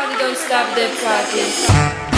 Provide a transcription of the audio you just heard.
Everybody don't stop the party.